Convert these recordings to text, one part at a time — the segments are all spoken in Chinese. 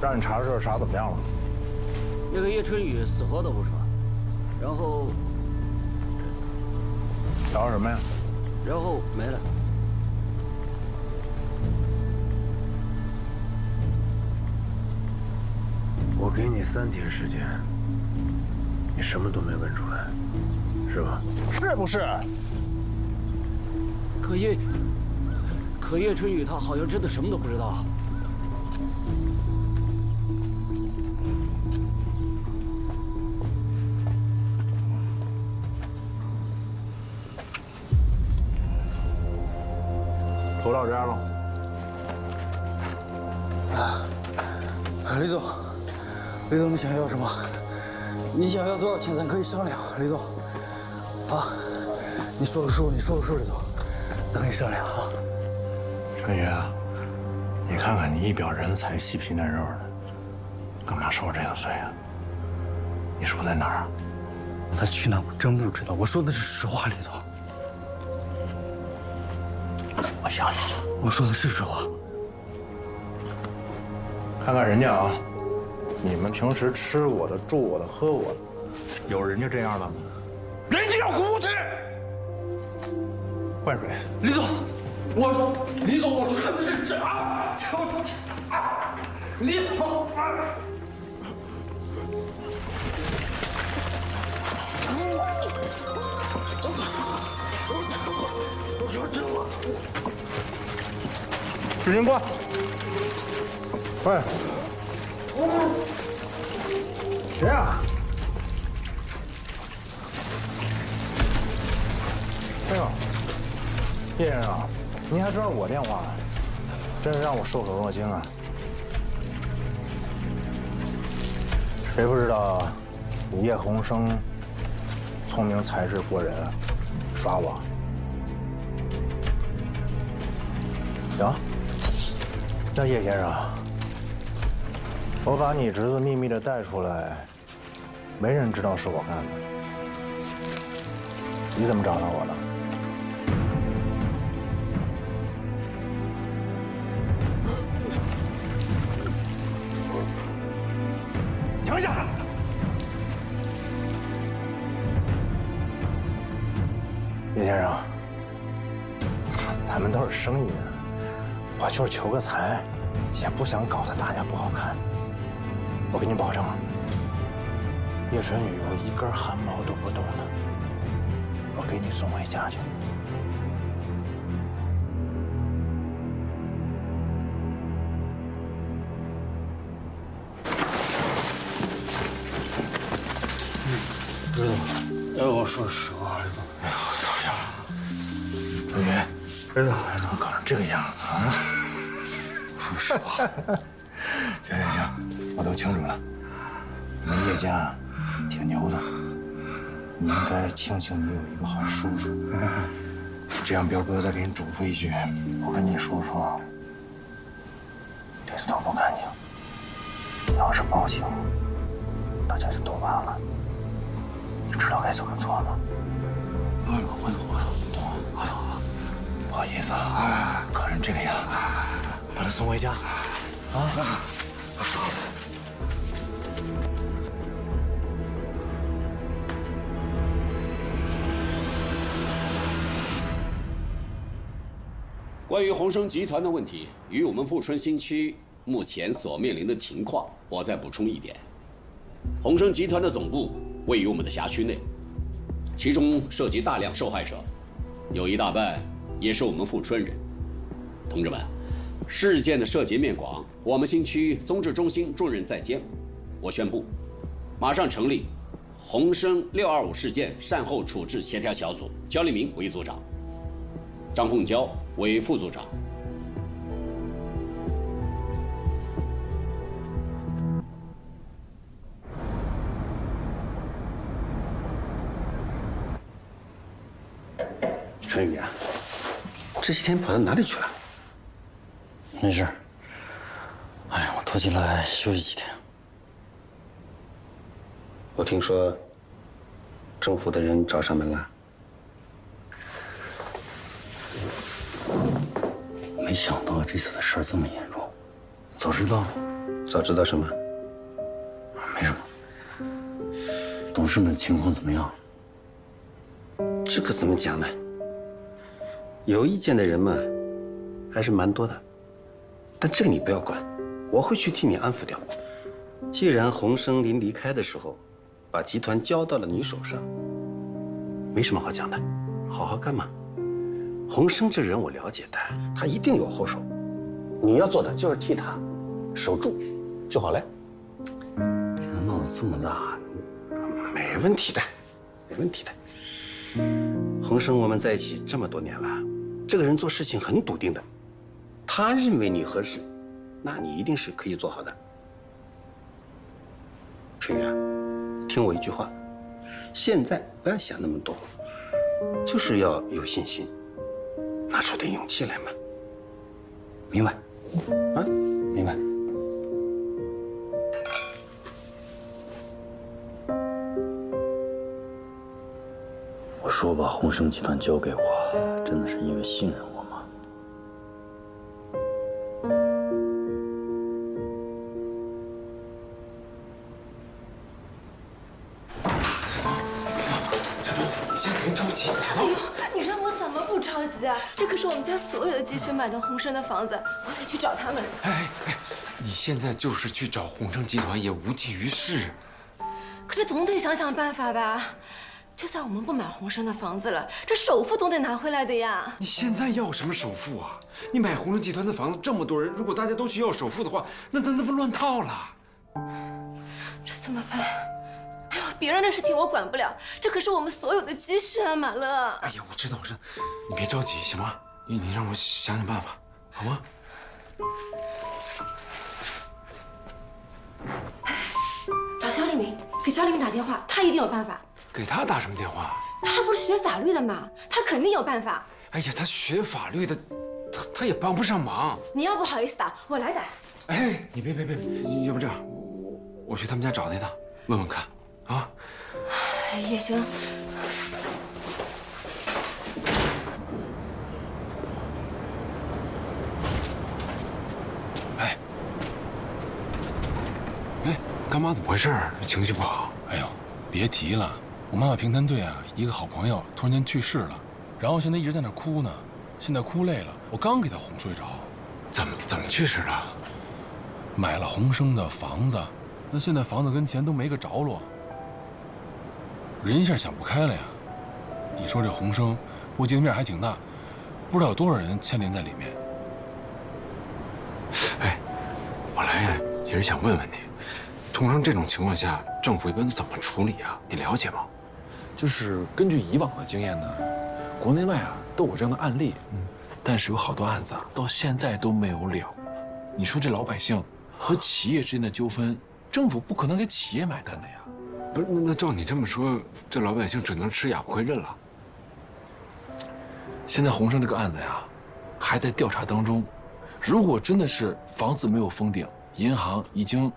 让你查的事查怎么样了？那个叶春雨死活都不说，然后，然后什么呀？然后没了。我给你三天时间，你什么都没问出来，是吧？是不是？可叶，可叶春雨他好像真的什么都不知道。都到家了。啊，李总，李总，你想要什么？你想要多少钱，咱可以商量。李总，啊，你说个数，你说个数，李总，咱可以商量啊。陈宇啊，你看看你一表人才，细皮嫩肉的，干嘛受这个罪啊？你输在哪儿啊？他去哪儿我真不知道，我说的是实话，李总。我相信你，我说的是实话。看看人家啊，你们平时吃我的、住我的、喝我的，有人家这样的吗？人家要骨气。换水，李总，我，李总，我说的是真啊，李总。我纸巾过，快！谁呀？哎呦，叶先生，您还知道我电话？真是让我受宠若惊啊！谁不知道叶鸿生聪明才智过人，耍我？行。那叶先生，我把你侄子秘密的带出来，没人知道是我干的。你怎么找到我的？停下！叶先生，咱们都是生意人。我就是求个财，也不想搞得大家不好看。我给你保证，叶春雨我一根汗毛都不动的，我给你送回家去。说实话，儿子，哎呀，春雨，儿子，怎么搞成这个样子啊？说 行行行，我都清楚了。你们叶家挺牛的，你应该庆幸你有一个好叔叔。这样，彪哥再给你嘱咐一句，我跟你说说，这次都不干净。你要是报警，大家就都完了。你知道该怎么做吗？我懂，我懂，我懂，我懂。不好意思啊，客人这个样子。把他送回家，啊！关于鸿升集团的问题与我们富春新区目前所面临的情况，我再补充一点：鸿升集团的总部位于我们的辖区内，其中涉及大量受害者，有一大半也是我们富春人，同志们。事件的涉及面广，我们新区综治中心重任在肩，我宣布，马上成立鸿升六二五事件善后处置协调小组，焦立明为组长，张凤娇为副组长。春雨啊，这些天跑到哪里去了？没事。哎呀，我拖进来休息几天。我听说政府的人找上门了，没想到这次的事儿这么严重。早知道早知道什么？没什么。董事们情况怎么样？这个怎么讲呢？有意见的人嘛，还是蛮多的。但这个你不要管，我会去替你安抚掉。既然洪生林离开的时候，把集团交到了你手上，没什么好讲的，好好干嘛。洪生这人我了解的，他一定有后手。你要做的就是替他守住就好了。别闹得这么大，没问题的，没问题的。洪生，我们在一起这么多年了，这个人做事情很笃定的。他认为你合适，那你一定是可以做好的。春雨啊，听我一句话，现在不要想那么多，就是要有信心，拿出点勇气来嘛。明白？啊，明白。我说把鸿升集团交给我，真的是因为信任我你让我怎么不着急啊？这可是我们家所有的积蓄买的鸿升的房子，我得去找他们。哎哎，你现在就是去找鸿升集团也无济于事。可是总得想想办法吧。就算我们不买鸿升的房子了，这首付总得拿回来的呀。你现在要什么首付啊？你买鸿升集团的房子，这么多人，如果大家都去要首付的话，那那那不乱套了？这怎么办？别人的事情我管不了，这可是我们所有的积蓄啊，马乐。哎呀，我知道，我知道，你别着急，行吗？你你让我想想办法，好吗？找肖立明，给肖立明打电话，他一定有办法。给他打什么电话？他不是学法律的吗？他肯定有办法。哎呀，他学法律的，他他也帮不上忙。你要不好意思打，我来打。哎，你别别别，要不这样，我我去他们家找一趟，问问看，啊？也行。哎，哎，干妈怎么回事？情绪不好？哎呦，别提了，我妈妈平潭队啊，一个好朋友突然间去世了，然后现在一直在那哭呢，现在哭累了，我刚给她哄睡着。怎么怎么去世的？买了鸿生的房子，那现在房子跟钱都没个着落，人一下想不开了呀。你说这鸿升，波及的面还挺大，不知道有多少人牵连在里面。哎，我来呀，也是想问问你，通常这种情况下，政府一般都怎么处理啊？你了解吗？就是根据以往的经验呢，国内外啊都有这样的案例，嗯，但是有好多案子啊，到现在都没有了。你说这老百姓和企业之间的纠纷，政府不可能给企业买单的呀。不是，那那照你这么说，这老百姓只能吃哑巴亏认了。现在鸿升这个案子呀，还在调查当中。如果真的是房子没有封顶，银行已经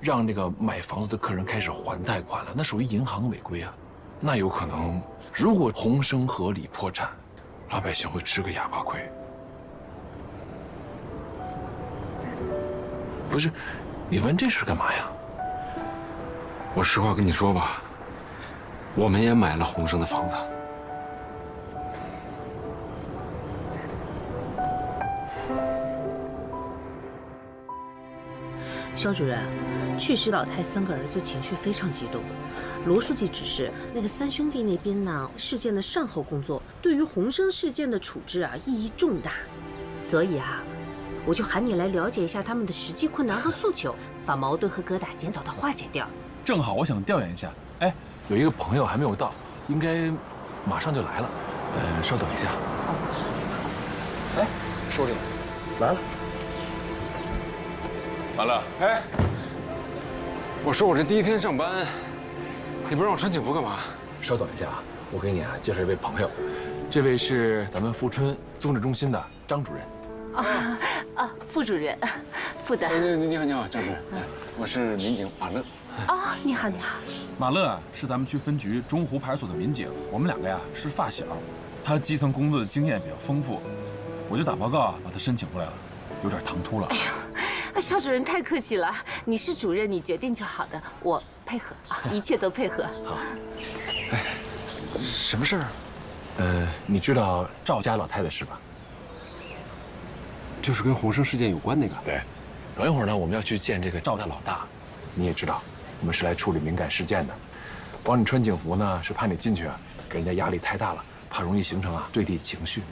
让这个买房子的客人开始还贷款了，那属于银行违规啊。那有可能，如果鸿升合理破产，老百姓会吃个哑巴亏。不是，你问这事干嘛呀？我实话跟你说吧，我们也买了鸿升的房子。肖主任，去世老太三个儿子情绪非常激动。罗书记指示，那个三兄弟那边呢，事件的善后工作对于鸿升事件的处置啊意义重大，所以啊，我就喊你来了解一下他们的实际困难和诉求，把矛盾和疙瘩尽早的化解掉。正好我想调研一下，哎，有一个朋友还没有到，应该马上就来了。呃，稍等一下。哎，书记，来了。完了，哎，我说我这第一天上班，你不让我穿警服干嘛？稍等一下啊，我给你啊介绍一位朋友，这位是咱们富春综治中心的张主任。啊啊，副主任，副的。你你你好你好，张主任，哎，我是民警马乐。哦，你好你好。马乐啊，是咱们区分局中湖派出所的民警，我们两个呀是发小，他基层工作的经验比较丰富，我就打报告啊把他申请过来了，有点唐突了。哎呦，邵主任太客气了，你是主任，你决定就好的，我配合啊，一切都配合。好。哎，什么事儿？呃，你知道赵家老太太是吧？就是跟洪生事件有关那个。对。等一会儿呢，我们要去见这个赵家老大。你也知道，我们是来处理敏感事件的。帮你穿警服呢，是怕你进去啊，给人家压力太大了，怕容易形成啊对立情绪。